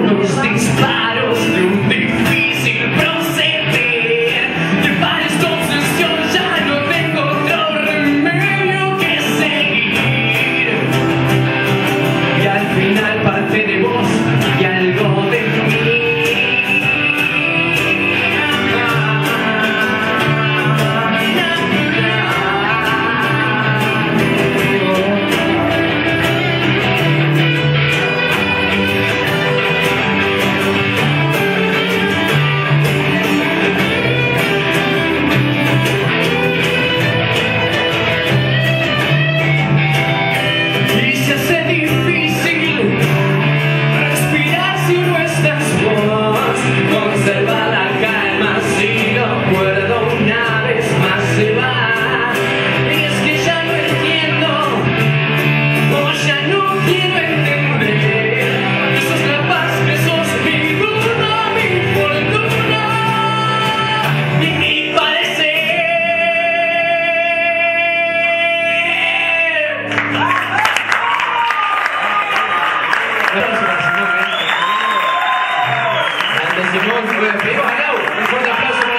não está de Simón fue vivo. Hello, un fuerte aplauso.